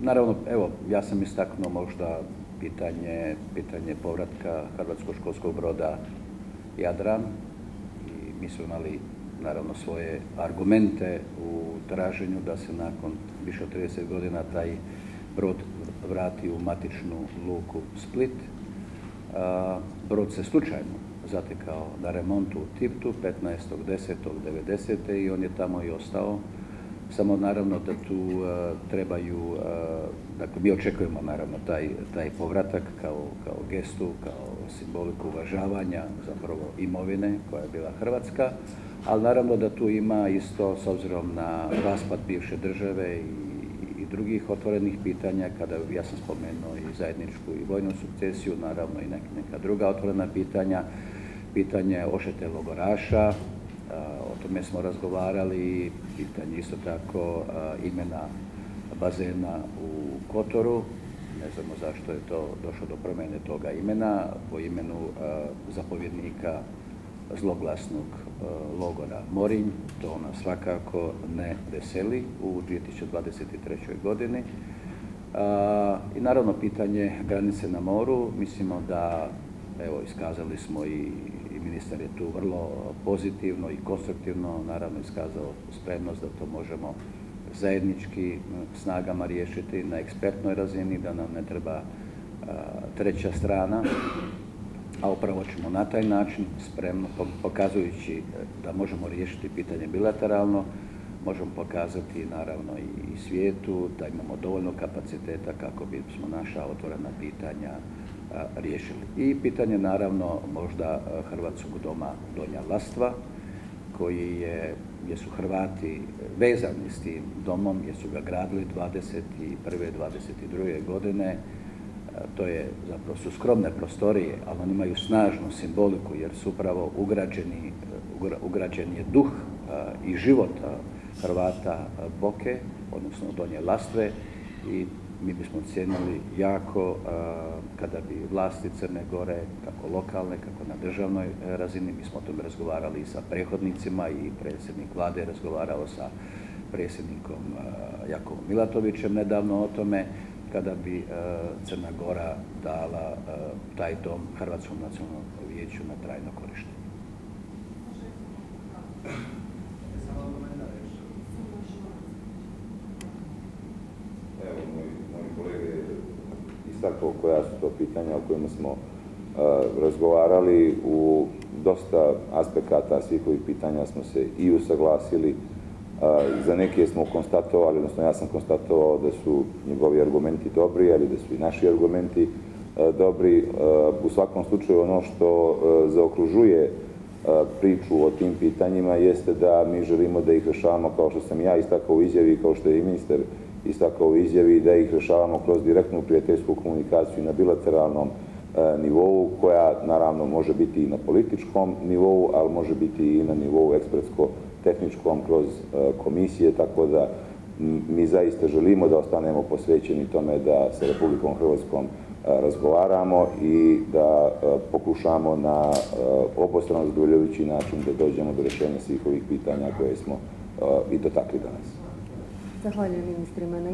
naravno, evo, ja sam istaknuo možda pitanje, pitanje povratka Hrvatskog školskog broda Jadran i mi smo imali naravno svoje argumente u traženju da se nakon više od 30 godina taj brod vrati u matičnu luku Split. Brod se slučajno zatekao na remontu u Tiptu 15.10.90. i on je tamo i ostao. Samo naravno da tu trebaju, dakle mi očekujemo naravno taj, taj povratak kao, kao gestu, kao simboliku uvažavanja zapravo imovine koja je bila Hrvatska, ali naravno da tu ima isto s obzirom na raspad bivše države i drugih otvorenih pitanja, kada ja sam spomenuo i zajedničku i vojnu sukcesiju, naravno i neka druga otvorena pitanja, pitanje ošete logoraša, o tome smo razgovarali, pitanje isto tako imena bazena u Kotoru, ne znamo zašto je to došlo do promjene toga imena, po imenu zapovjednika zloglasnog logora Morinj. To nas svakako ne veseli u 2023. godini. I naravno pitanje granice na moru. Mislimo da, evo, iskazali smo i, ministar je tu vrlo pozitivno i konstruktivno, naravno iskazao spremnost da to možemo zajednički snagama riješiti na ekspertnoj razini, da nam ne treba treća strana a upravo ćemo na taj način spremno, pokazujući e, da možemo riješiti pitanje bilateralno, možemo pokazati naravno i svijetu da imamo dovoljno kapaciteta kako bismo naša otvorena pitanja riješili. I pitanje naravno možda Hrvatskog doma Donja Lastva, koji je, gdje su Hrvati vezani s tim domom, gdje su ga gradili 21. 22. godine, to je zapravo su skromne prostorije, ali oni imaju snažnu simboliku jer su upravo ugrađeni, ugrađen je duh i život Hrvata Boke, odnosno Donje Lastve i mi bismo cijenili jako kada bi vlasti Crne Gore, kako lokalne, kako na državnoj razini, mi smo o tome razgovarali i sa prehodnicima i predsjednik vlade razgovarao sa predsjednikom Jakovom Milatovićem nedavno o tome, kada bi Crna Gora dala taj dom Hrvatskom nacionalnom vijeću na trajno korištenje. Istaklo koja su to pitanja o kojima smo e, razgovarali u dosta aspekata svih ovih pitanja smo se i usaglasili za neke smo konstatovali, odnosno ja sam konstatovao da su njegovi argumenti dobri, ali da su i naši argumenti dobri. U svakom slučaju ono što zaokružuje priču o tim pitanjima jeste da mi želimo da ih rešavamo kao što sam ja istakao u izjavi, kao što je i ministar istakao u izjavi, da ih rešavamo kroz direktnu prijateljsku komunikaciju na bilateralnom nivou, koja naravno može biti i na političkom nivou, ali može biti i na nivou ekspertsko tehničkom kroz e, komisije, tako da mi zaista želimo da ostanemo posvećeni tome da sa Republikom Hrvatskom e, razgovaramo i da e, pokušamo na obostrano zadovoljavajući način da dođemo do rješenja svih ovih pitanja koje smo i dotakli danas. Zahvaljujem ministrima na